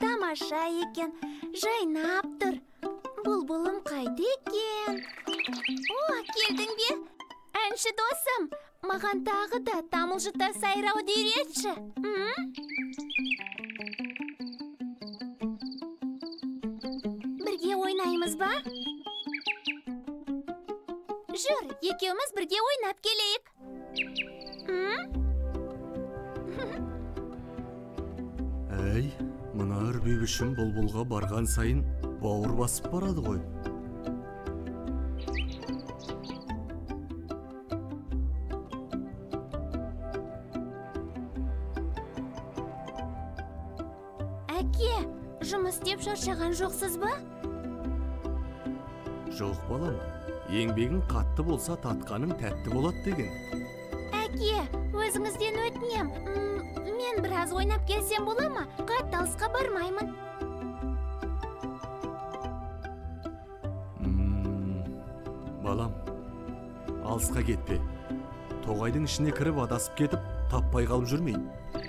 тамаша екен. Жайнап тұр. Бұлбұлым қайда екен? О келдің бе. Әнші досым маған тағы да тамылжыта сайрауды үйретші бірге ойнаймыз ба? Жүр екеуміз бірге ойнап келейік. М? әй мына үрбебішім бұлбұлға барған сайын бауыр басып барады ғой. Әке жұмыс істеп шаршаған жоқсыз ба? Жоқ балам еңбегің қатты болса татқаның тәтті болады деген. Әке өзіңізден өтінем мен біраз ойнап келсем бола ма? Қатты алысқа бармаймын балам алысқа кетпе. Тоғайдың ішіне кіріп адасып кетіп таппай қалып жүрмейін.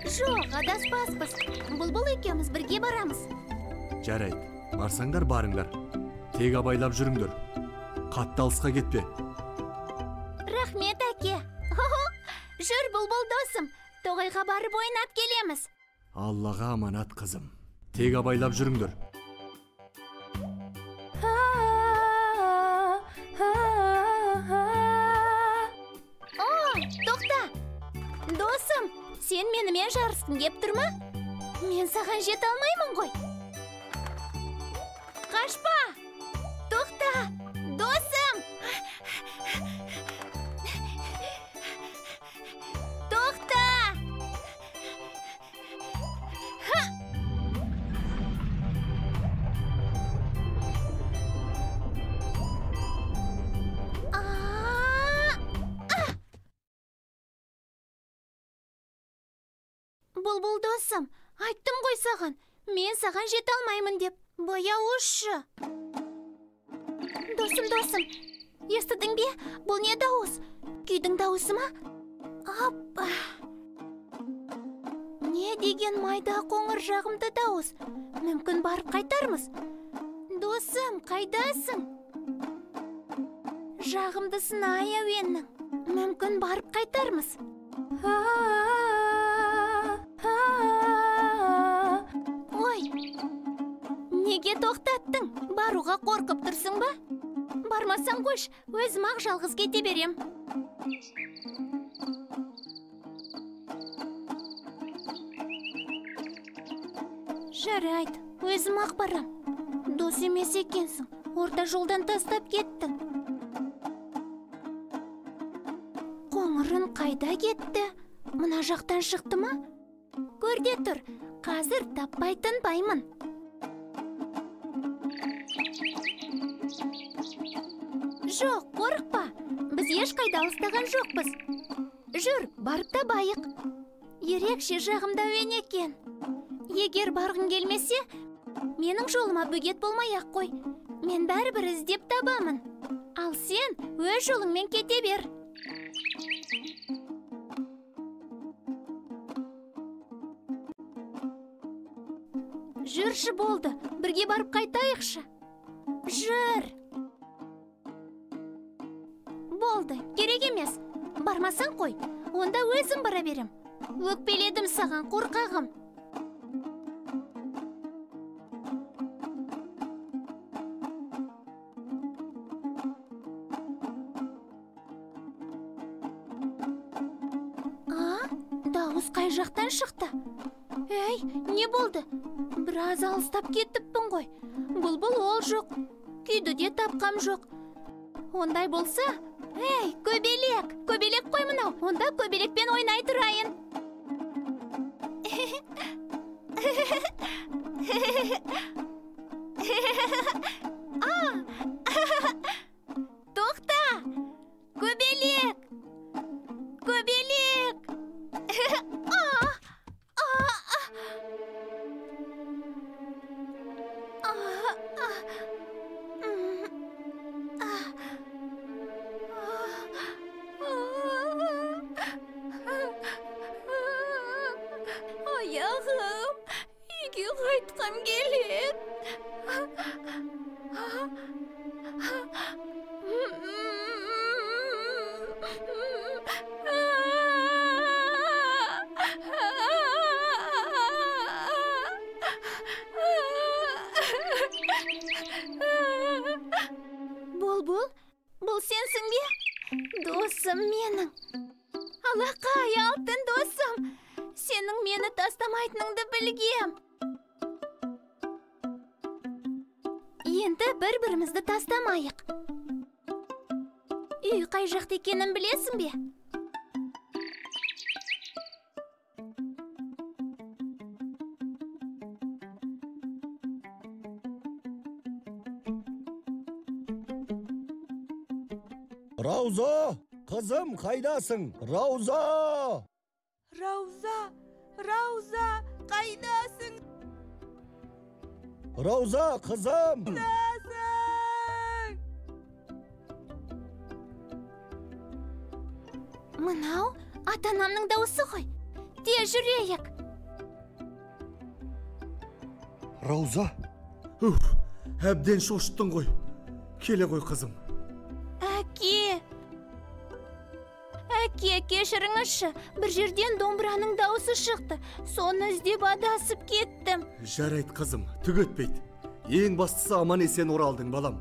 Жоқ адаспаспыз. Бұлбұл екеуміз бірге барамыз. Жарайды барсаңдар барыңдар. Тек абайлап жүріңдер. Қатты алысқа кетпе. Рахмет жүр бұлбұл досым тоғайға барып ойнап келеміз. Аллаға аманат қызым. Тек абайлап жүріңдер. О тоқта! Досым сен менімен жарысқың кеп тұр ма? Мен саған жете алмаймын ғой. Қашпа! Тоқта! Досым! Бұлбұл досым айттым ғой саған. Мен саған жете алмаймын деп. Бояушы досым досым. Естідің бе? Бұл не дауыс? Күйдің дауысы ма? Апа не деген майда қоңыр жағымды дауыс? Мүмкін барып қайтармыз? Досым қайдасың? Жағымдысын ай әуеннің. Мүмкін барып қайтармыз? Ой неге тоқтаттың? Баруға қорқып тұрсың ба? Бармасаң қойш өзім ақ жалғыз кете берем. Жарайды өзім ақ барам. Дос емес екенсің орта жолдан тастап кеттің. Қоңырын қайда кетті? Мына жақтан шықты ма? Көрде тұр қазір таппай тынбаймын біз ешқайда алыстаған жоқпыз. Жүр барып табайық. Ерекше жағымда әуен екен. Егер барғың келмесе менің жолыма бөгет болмай ақ қой. Мен бәрібір іздеп табамын. Ал сен өз жолыңмен кете бер. Жүрші болды. Бірге барып қайтайықшы. Жүр. Болды керек емес. Бармасаң қой. Онда өзім бара берем. Өкпеледім саған қорқағым. А? Дауыс қай жақтан шықты? Ей не болды? Біраз алыстап кетіппін ғой. Бұлбұл ол жоқ. Күйді де тапқам жоқ. Ондай болса ей көбелек көбелек қой мынау онда көбелекпен ойнай тұрайын А! қайтқым келеді бұлбұл бұл сенсің бе? Досым менің. Алақай алтын досым. Сенің мені тастамайтыныңды білгем. Енді бір бірімізді тастамайық. Үй қай жақта екенін білесің бе? Рауза қызым қайдасың? Рауза рауза рауза қайдасың? Рауза қызым! Қайдасың? мынау ата анамның дауысы ғой. Тез жүрейік? Рауза? Уф әбден шошыттың ғой. Келе ғой қызым. Әке кешіріңізші. Бір жерден домбыраның дауысы шықты. Соны іздеп адасып кеттім. Жарайды қызым. Түк етпейді ең бастысы аман есен оралдың балам.